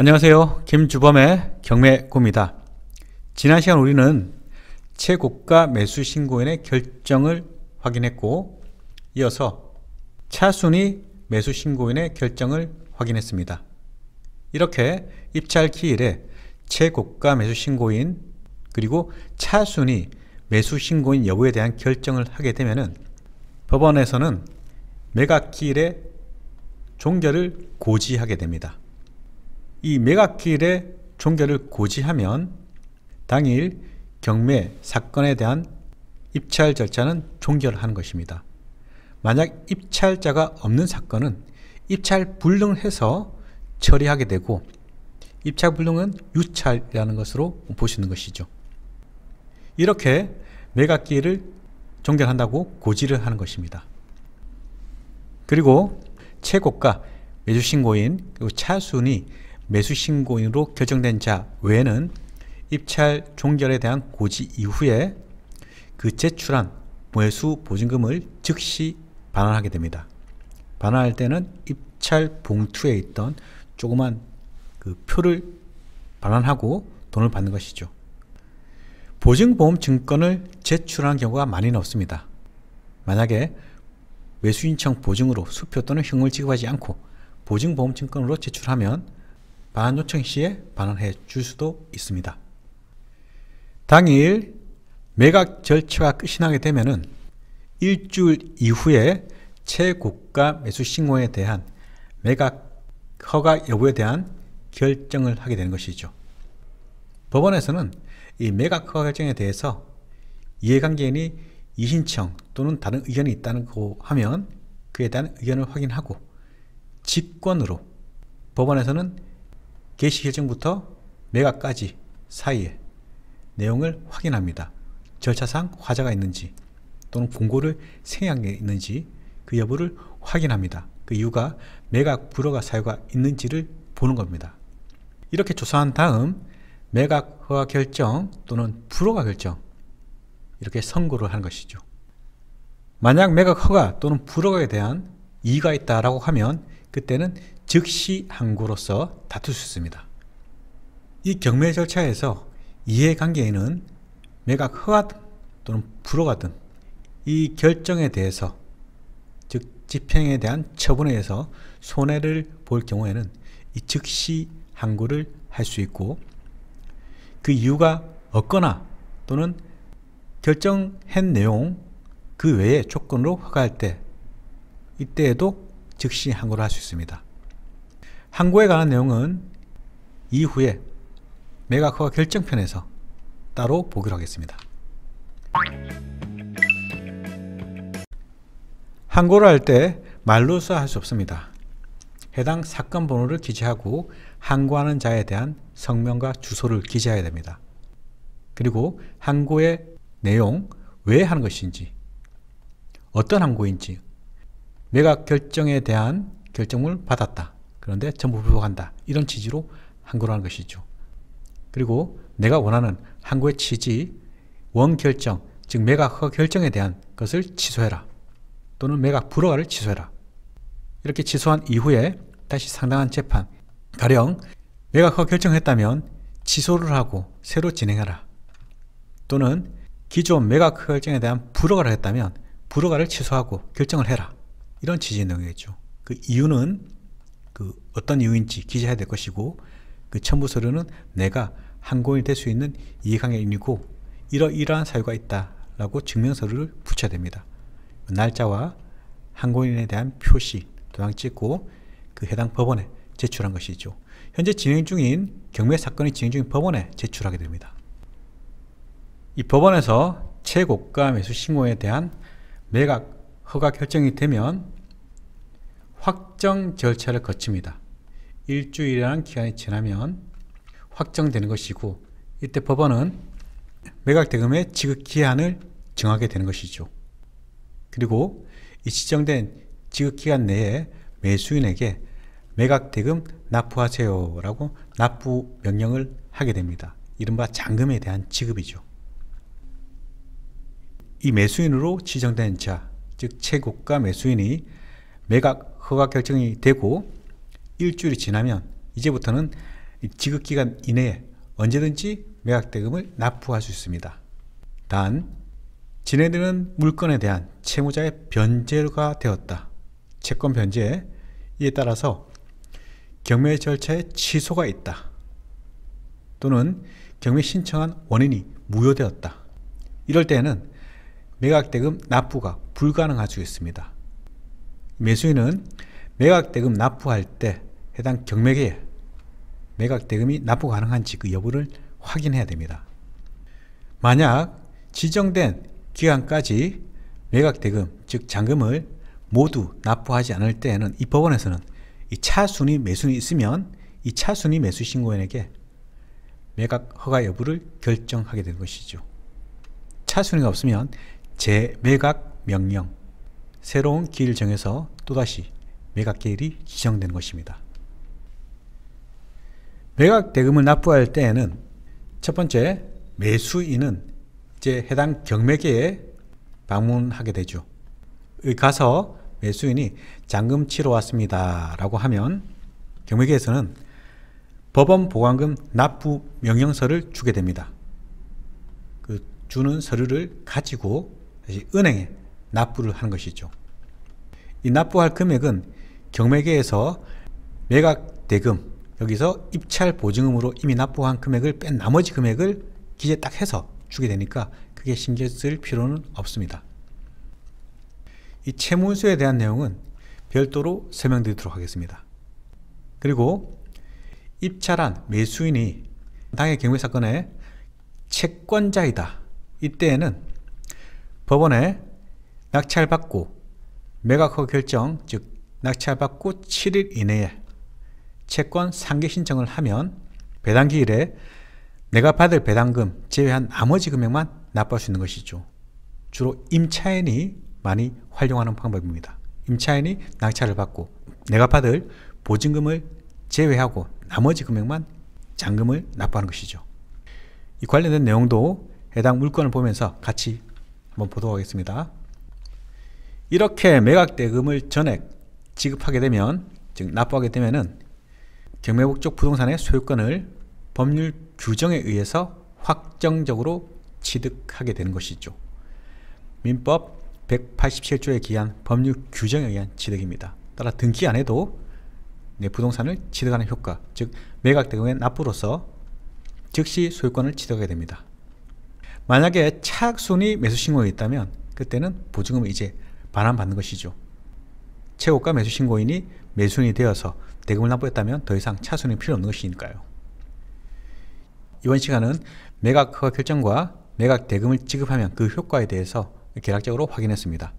안녕하세요. 김주범의 경매고입니다. 지난 시간 우리는 최고가 매수 신고인의 결정을 확인했고 이어서 차순위 매수 신고인의 결정을 확인했습니다. 이렇게 입찰 기일에 최고가 매수 신고인 그리고 차순위 매수 신고인 여부에 대한 결정을 하게 되면 법원에서는 매각 기일에 종결을 고지하게 됩니다. 이 매각기일의 종결을 고지하면 당일 경매 사건에 대한 입찰 절차는 종결하는 것입니다. 만약 입찰자가 없는 사건은 입찰 불능해서 처리하게 되고 입찰 불능은 유찰이라는 것으로 보시는 것이죠. 이렇게 매각기일을 종결한다고 고지를 하는 것입니다. 그리고 최고가 매수신고인 그리고 차순이 매수 신고인으로 결정된 자 외에는 입찰 종결에 대한 고지 이후에 그 제출한 매수 보증금을 즉시 반환하게 됩니다. 반환할 때는 입찰 봉투에 있던 조그만 그 표를 반환하고 돈을 받는 것이죠. 보증보험 증권을 제출한 경우가 많이는 없습니다. 만약에 매수인청 보증으로 수표 또는 현금을 지급하지 않고 보증보험 증권으로 제출하면 반환 요청 시에 반환해 줄 수도 있습니다. 당일 매각 절차가 끝이 나게 되면 일주일 이후에 최고가 매수 신고에 대한 매각 허가 여부에 대한 결정을 하게 되는 것이죠. 법원에서는 이 매각 허가 결정에 대해서 이해관계인이 이신청 또는 다른 의견이 있다는 거 하면 그에 대한 의견을 확인하고 직권으로 법원에서는 개시 결정부터 매각까지 사이에 내용을 확인합니다. 절차상 화자가 있는지 또는 공고를 생략한 게 있는지 그 여부를 확인합니다. 그 이유가 매각 불허가 사유가 있는지를 보는 겁니다. 이렇게 조사한 다음 매각 허가 결정 또는 불허가 결정 이렇게 선고를 한 것이죠. 만약 매각 허가 또는 불허가에 대한 이의가 있다라고 하면 그때는 즉시 항고로서 다툴 수 있습니다. 이 경매 절차에서 이해관계인은 매각 허가든 또는 불허가든 이 결정에 대해서 즉 집행에 대한 처분에 의해서 손해를 볼 경우에는 이 즉시 항고를 할 수 있고 그 이유가 없거나 또는 결정한 내용 그 외의 조건으로 허가할 때 이때에도 즉시 항고를 할 수 있습니다. 항고에 관한 내용은 이후에 허가 결정편에서 따로 보기로 하겠습니다. 항고를 할 때 말로써 할 수 없습니다. 해당 사건 번호를 기재하고 항고하는 자에 대한 성명과 주소를 기재해야 됩니다. 그리고 항고의 내용, 왜 하는 것인지, 어떤 항고인지, 매각 결정에 대한 결정을 받았다. 그런데 전부 불복한다. 이런 취지로 항고를 하는 것이죠. 그리고 내가 원하는 항고의 취지, 원결정, 즉 매각 허 결정에 대한 것을 취소해라. 또는 매각 불허가를 취소해라. 이렇게 취소한 이후에 다시 상당한 재판, 가령 매각 허 결정했다면 취소를 하고 새로 진행하라. 또는 기존 매각 허 결정에 대한 불허가를 했다면 불허가를 취소하고 결정을 해라. 이런 취지의 내용이겠죠. 그 이유는 그 어떤 이유인지 기재해야 될 것이고 그 첨부 서류는 내가 항공이 될 수 있는 이해관계인이고 이러이러한 사유가 있다라고 증명 서류를 붙여야 됩니다. 날짜와 항공인에 대한 표시 도장 찍고 그 해당 법원에 제출한 것이죠. 현재 진행 중인 경매 사건이 진행 중인 법원에 제출하게 됩니다. 이 법원에서 최고가 매수 신고에 대한 매각 허가 결정이 되면 확정 절차를 거칩니다. 일주일이라는 기간이 지나면 확정되는 것이고 이때 법원은 매각 대금의 지급 기한을 정하게 되는 것이죠. 그리고 이 지정된 지급 기간 내에 매수인에게 매각 대금 납부하세요 라고 납부 명령을 하게 됩니다. 이른바 잔금에 대한 지급이죠. 이 매수인으로 지정된 자, 즉 최고가 매수인이 매각 허가 결정이 되고 일주일이 지나면 이제부터는 이 지급기간 이내에 언제든지 매각대금을 납부할 수 있습니다. 단 진행되는 물건에 대한 채무자의 변제가 되었다. 채권 변제 이에 따라서 경매 절차에 취소가 있다. 또는 경매 신청한 원인이 무효되었다. 이럴 때는 매각대금 납부가 불가능할 수 있습니다. 매수인은 매각대금 납부할 때 해당 경매계에 매각대금이 납부 가능한지 그 여부를 확인해야 됩니다. 만약 지정된 기간까지 매각대금, 즉 잔금을 모두 납부하지 않을 때에는 이 법원에서는 이 차순위 매수인이 있으면 이 차순위 매수 신고인에게 매각 허가 여부를 결정하게 되는 것이죠. 차순위가 없으면 재매각 명령, 새로운 기일을 정해서 또다시 매각 기일이 지정되는 것입니다. 매각 대금을 납부할 때에는 첫 번째 매수인은 이제 해당 경매계에 방문하게 되죠. 가서 매수인이 잔금 치러 왔습니다. 라고 하면 경매계에서는 법원 보관금 납부 명령서를 주게 됩니다. 그 주는 서류를 가지고 다시 은행에 납부를 하는 것이죠. 이 납부할 금액은 경매계에서 매각 대금 여기서 입찰 보증금으로 이미 납부한 금액을 뺀 나머지 금액을 기재 딱 해서 주게 되니까 크게 신경 쓸 필요는 없습니다. 이 채무서에 대한 내용은 별도로 설명드리도록 하겠습니다. 그리고 입찰한 매수인이 당해 경매 사건의 채권자이다. 이때에는 법원에 낙찰받고 매각허 결정, 즉 낙찰받고 7일 이내에 채권 상계 신청을 하면 배당기일에 내가 받을 배당금 제외한 나머지 금액만 납부할 수 있는 것이죠. 주로 임차인이 많이 활용하는 방법입니다. 임차인이 낙찰을 받고 내가 받을 보증금을 제외하고 나머지 금액만 잔금을 납부하는 것이죠. 이 관련된 내용도 해당 물건을 보면서 같이 한번 보도록 하겠습니다. 이렇게 매각 대금을 전액 지급하게 되면 즉 납부하게 되면은 경매 목적 부동산의 소유권을 법률 규정에 의해서 확정적으로 취득하게 되는 것이죠. 민법 187조에 기한 법률 규정에 의한 취득입니다. 따라 등기 안 해도 내 부동산을 취득하는 효과, 즉 매각 대금의 납부로서 즉시 소유권을 취득하게 됩니다. 만약에 차순위 매수 신고가 있다면 그때는 보증금을 이제 반환받는 것이죠. 최고가 매수 신고인이 매수인이 되어서 대금을 납부했다면 더 이상 차순이 필요 없는 것이니까요. 이번 시간은 매각 허가 결정과 매각 대금을 지급하면 그 효과에 대해서 계략적으로 확인했습니다.